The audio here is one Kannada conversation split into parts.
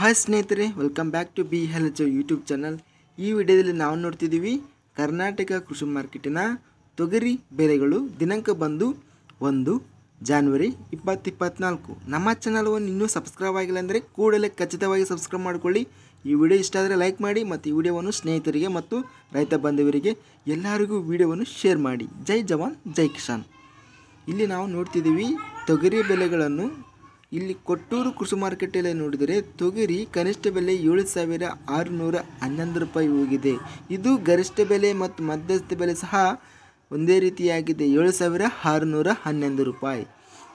ಹಾಯ್ ಸ್ನೇಹಿತರೆ ವೆಲ್ಕಮ್ ಬ್ಯಾಕ್ ಟು ಬಿ ಹೆಲ್ಜ್ ಯೂಟ್ಯೂಬ್ ಚಾನಲ್ ಈ ವಿಡಿಯೋದಲ್ಲಿ ನಾವು ನೋಡ್ತಿದ್ದೀವಿ ಕರ್ನಾಟಕ ಕೃಷಿ ಮಾರ್ಕೆಟಿನ ತೊಗರಿ ಬೆಲೆಗಳು ದಿನಾಂಕ ಬಂದು ಒಂದು ಜಾನ್ವರಿ ಇಪ್ಪತ್ತು ಇಪ್ಪತ್ನಾಲ್ಕು ನಮ್ಮ ಚಾನಲ್ವನ್ನು ಇನ್ನೂ ಸಬ್ಸ್ಕ್ರೈಬ್ ಆಗಿಲ್ಲ ಅಂದರೆ ಕೂಡಲೇ ಖಚಿತವಾಗಿ ಸಬ್ಸ್ಕ್ರೈಬ್ ಮಾಡಿಕೊಳ್ಳಿ. ಈ ವಿಡಿಯೋ ಇಷ್ಟ ಆದರೆ ಲೈಕ್ ಮಾಡಿ ಮತ್ತು ಈ ವಿಡಿಯೋವನ್ನು ಸ್ನೇಹಿತರಿಗೆ ಮತ್ತು ರೈತ ಬಾಂಧವರಿಗೆ ಎಲ್ಲರಿಗೂ ವಿಡಿಯೋವನ್ನು ಶೇರ್ ಮಾಡಿ. ಜೈ ಜವಾನ್, ಜೈ ಕಿಸಾನ್. ಇಲ್ಲಿ ನಾವು ನೋಡ್ತಿದ್ದೀವಿ ತೊಗರಿ ಬೆಲೆಗಳನ್ನು ಇಲ್ಲಿ ಕೊಟ್ಟೂರು ಕೃಷಿ ಮಾರುಕಟ್ಟೆಯಲ್ಲಿ ನೋಡಿದರೆ ತೊಗರಿ ಕನಿಷ್ಠ ಬೆಲೆ ಏಳು ಸಾವಿರ ಆರುನೂರ ಹನ್ನೊಂದು ರೂಪಾಯಿ ಹೋಗಿದೆ. ಇದು ಗರಿಷ್ಠ ಬೆಲೆ ಮತ್ತು ಮಧ್ಯಸ್ಥ ಬೆಲೆ ಸಹ ಒಂದೇ ರೀತಿಯಾಗಿದೆ, ಏಳು ಸಾವಿರ ಆರುನೂರ ಹನ್ನೊಂದು ರೂಪಾಯಿ.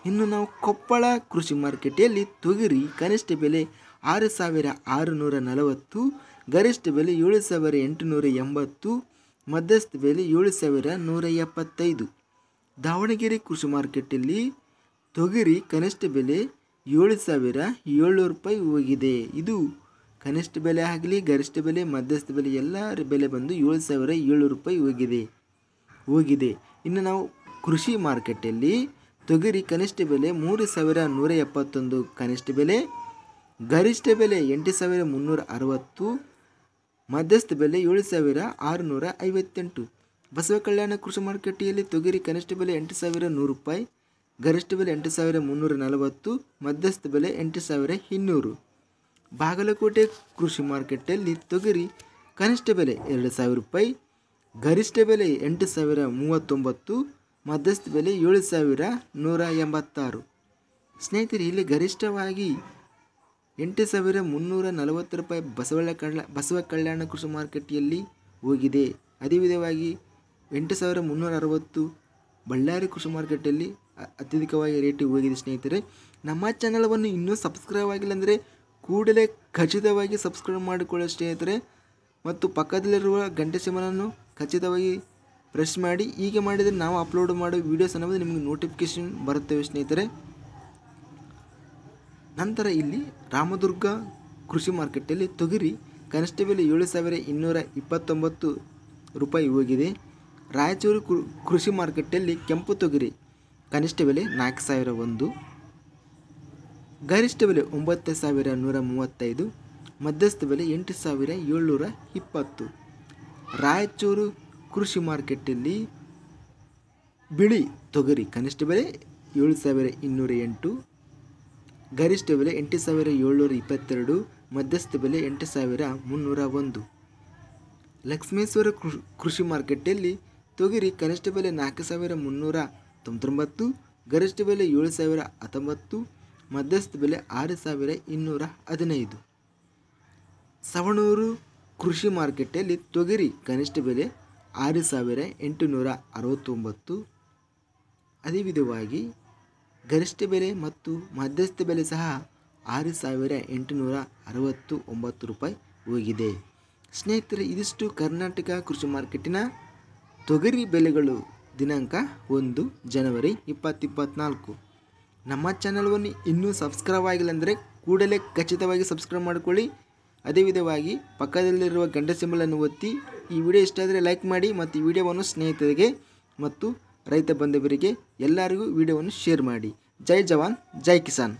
ಇನ್ನು ನಾವು ಕೊಪ್ಪಳ ಕೃಷಿ ಮಾರುಕಟ್ಟೆಯಲ್ಲಿ ತೊಗರಿ ಕನಿಷ್ಠ ಬೆಲೆ ಆರು ಸಾವಿರ ಆರುನೂರ ನಲವತ್ತು, ಗರಿಷ್ಠ ಬೆಲೆ ಏಳು ಸಾವಿರ ಎಂಟುನೂರ ಎಂಬತ್ತು ಮಧ್ಯಸ್ಥ ಬೆಲೆ ಏಳು ಸಾವಿರ ನೂರ ಎಪ್ಪತ್ತೈದು. ದಾವಣಗೆರೆ ಕೃಷಿ ಮಾರ್ಕೆಟಲ್ಲಿ ತೊಗರಿ ಕನಿಷ್ಠ ಬೆಲೆ ಏಳು ಸಾವಿರ ಏಳ್ನೂರು ರೂಪಾಯಿ ಹೋಗಿದೆ. ಇದು ಕನಿಷ್ಠ ಬೆಲೆ ಆಗಲಿ, ಗರಿಷ್ಠ ಬೆಲೆ, ಮಧ್ಯಸ್ಥ ಬೆಲೆ, ಎಲ್ಲ ಬೆಲೆ ಬಂದು ಏಳು ಸಾವಿರ ಏಳ್ನೂರು ರೂಪಾಯಿ ಹೋಗಿದೆ. ಹೋಗಿದೆ. ಇನ್ನು ನಾವು ಕೃಷಿ ಮಾರ್ಕೆಟಲ್ಲಿ ತೊಗರಿ ಕನಿಷ್ಠ ಬೆಲೆ ಮೂರು ಸಾವಿರ ನೂರ ಎಪ್ಪತ್ತೊಂದು ಕನಿಷ್ಠ ಬೆಲೆ, ಗರಿಷ್ಠ ಬೆಲೆ ಎಂಟು ಸಾವಿರ ಮುನ್ನೂರ ಅರವತ್ತು, ಮಧ್ಯಸ್ಥ ಬೆಲೆ ಏಳು ಸಾವಿರ ಆರುನೂರ ಐವತ್ತೆಂಟು. ಬಸವ ಕಲ್ಯಾಣ ಕೃಷಿ ಮಾರುಕಟ್ಟೆಯಲ್ಲಿ ತೊಗರಿ ಕನಿಷ್ಠ ಬೆಲೆ ಎಂಟು ಸಾವಿರ ನೂರು ರೂಪಾಯಿ ಗರಿಷ್ಠ ಬೆಲೆ ಎಂಟು ಸಾವಿರ ಮುನ್ನೂರ ನಲವತ್ತು, ಮಧ್ಯಸ್ಥ ಬೆಲೆ ಎಂಟು ಸಾವಿರ ಇನ್ನೂರು. ಬಾಗಲಕೋಟೆ ಕೃಷಿ ಮಾರುಕಟ್ಟೆಯಲ್ಲಿ ತೊಗರಿ ಕನಿಷ್ಠ ಬೆಲೆ ಎರಡು ಸಾವಿರ ರೂಪಾಯಿ, ಗರಿಷ್ಠ ಬೆಲೆ ಎಂಟು ಸಾವಿರ ಮೂವತ್ತೊಂಬತ್ತು, ಮಧ್ಯಸ್ಥ ಬೆಲೆ ಏಳು ಸಾವಿರ ನೂರ ಎಂಬತ್ತಾರು ಸ್ನೇಹಿತರೆ, ಇಲ್ಲಿ ಗರಿಷ್ಠವಾಗಿ ಎಂಟು ಸಾವಿರ ಮುನ್ನೂರ ನಲವತ್ತು ರೂಪಾಯಿ ಬಸವಳ್ಳ ಕಳ್ಳ, ಬಸವ ಕಲ್ಯಾಣ ಕೃಷಿ ಮಾರುಕಟ್ಟೆಯಲ್ಲಿ ಹೋಗಿದೆ. ಅದೇ ವಿಧವಾಗಿ ಎಂಟು ಸಾವಿರ ಮುನ್ನೂರ ಅರವತ್ತು ಬಳ್ಳಾರಿ ಕೃಷಿ ಮಾರುಕಟ್ಟೆಯಲ್ಲಿ ಅತ್ಯಧಿಕವಾಗಿ ರೇಟಿಗೆ ಹೋಗಿದೆ ಸ್ನೇಹಿತರೆ. ನಮ್ಮ ಚಾನಲವನ್ನು ಇನ್ನೂ ಸಬ್ಸ್ಕ್ರೈಬ್ ಆಗಿಲ್ಲ ಅಂದರೆ ಕೂಡಲೇ ಖಚಿತವಾಗಿ ಸಬ್ಸ್ಕ್ರೈಬ್ ಮಾಡಿಕೊಳ್ಳೋ ಸ್ನೇಹಿತರೆ. ಮತ್ತು ಪಕ್ಕದಲ್ಲಿರುವ ಗಂಟೆ ಸಿಮನನ್ನು ಖಚಿತವಾಗಿ ಪ್ರೆಸ್ ಮಾಡಿ. ಹೀಗೆ ಮಾಡಿದರೆ ನಾವು ಅಪ್ಲೋಡ್ ಮಾಡೋ ವೀಡಿಯೋಸ್ ಅನ್ನೋದು ನಿಮಗೆ ನೋಟಿಫಿಕೇಶನ್ ಬರುತ್ತೇವೆ ಸ್ನೇಹಿತರೆ. ನಂತರ ಇಲ್ಲಿ ರಾಮದುರ್ಗ ಕೃಷಿ ಮಾರ್ಕೆಟಲ್ಲಿ ತೊಗರಿ ಕನಿಷ್ಠ ಬೆಲೆ ಏಳು ಸಾವಿರ ಇನ್ನೂರ ಇಪ್ಪತ್ತೊಂಬತ್ತು ರೂಪಾಯಿ ಹೋಗಿದೆ. ರಾಯಚೂರು ಕೃಷಿ ಮಾರ್ಕೆಟಲ್ಲಿ ಕೆಂಪು ತೊಗರಿ ಕನಿಷ್ಠ ಬೆಲೆ ನಾಲ್ಕು ಸಾವಿರ ಒಂದು, ಗರಿಷ್ಠ ಬೆಲೆ ಒಂಬತ್ತು ಸಾವಿರ ನೂರ ಮೂವತ್ತೈದು, ಮಧ್ಯಸ್ಥ ಬೆಲೆ ಎಂಟು ಸಾವಿರ ಏಳ್ನೂರ ಇಪ್ಪತ್ತು. ರಾಯಚೂರು ಕೃಷಿ ಮಾರ್ಕೆಟಲ್ಲಿ ಬಿಳಿ ತೊಗರಿ ಕನಿಷ್ಠ ಬೆಲೆ ಏಳು ಸಾವಿರ ಇನ್ನೂರ ಎಂಟು, ಗರಿಷ್ಠ ಬೆಲೆ ಎಂಟು ಸಾವಿರ ಏಳ್ನೂರ ಇಪ್ಪತ್ತೆರಡು, ಮಧ್ಯಸ್ಥ ಬೆಲೆ ಎಂಟು ಸಾವಿರ ಮುನ್ನೂರ ಒಂದು. ಲಕ್ಷ್ಮೇಶ್ವರ ಕೃಷಿ ಮಾರ್ಕೆಟಲ್ಲಿ ತೊಗರಿ ಕನಿಷ್ಠ ಬೆಲೆ ನಾಲ್ಕು ಸಾವಿರ ಮುನ್ನೂರ ತೊಂಬತ್ತೊಂಬತ್ತು ಗರಿಷ್ಠ ಬೆಲೆ ಏಳು ಸಾವಿರ ಹತ್ತೊಂಬತ್ತು, ಮಧ್ಯಸ್ಥ ಬೆಲೆ ಆರು ಸಾವಿರ ಇನ್ನೂರ ಹದಿನೈದು. ಸವಣೂರು ಕೃಷಿ ಮಾರ್ಕೆಟಲ್ಲಿ ತೊಗರಿ ಕನಿಷ್ಠ ಬೆಲೆ ಆರು ಸಾವಿರ ಎಂಟುನೂರ ಅರವತ್ತೊಂಬತ್ತು. ಅದೇ ವಿಧವಾಗಿ ಗರಿಷ್ಠ ಬೆಲೆ ಮತ್ತು ಮಧ್ಯಸ್ಥ ಬೆಲೆ ಸಹ ಆರು ಸಾವಿರ ಎಂಟುನೂರ ಅರವತ್ತು ಒಂಬತ್ತು ರೂಪಾಯಿ ಹೋಗಿದೆ. ಸ್ನೇಹಿತರೆ, ಇದಿಷ್ಟು ಕರ್ನಾಟಕ ಕೃಷಿ ಮಾರ್ಕೆಟಿನ ತೊಗರಿ ಬೆಲೆಗಳು ದಿನಾಂಕ ಒಂದು ಜನವರಿ ಇಪ್ಪತ್ತಿಪ್ಪತ್ನಾಲ್ಕು. ನಮ್ಮ ಚಾನಲ್ವನ್ನು ಇನ್ನೂ ಸಬ್ಸ್ಕ್ರೈಬ್ ಆಗಿಲ್ಲ ಅಂದರೆ ಕೂಡಲೇ ಖಚಿತವಾಗಿ ಸಬ್ಸ್ಕ್ರೈಬ್ ಮಾಡಿಕೊಳ್ಳಿ. ಅದೇ ವಿಧವಾಗಿ ಪಕ್ಕದಲ್ಲಿರುವ ಗಂಟೆ ಸಿಂಬಲನ್ನು ಒತ್ತಿ ಈ ವಿಡಿಯೋ ಇಷ್ಟ ಆದರೆ ಲೈಕ್ ಮಾಡಿ ಮತ್ತು ಈ ವಿಡಿಯೋವನ್ನು ಸ್ನೇಹಿತರಿಗೆ ಮತ್ತು ರೈತ ಬಂಧುವರಿಗೆ ಎಲ್ಲರಿಗೂ ವಿಡಿಯೋವನ್ನು ಶೇರ್ ಮಾಡಿ. ಜೈ ಜವಾನ್, ಜೈ ಕಿಸಾನ್.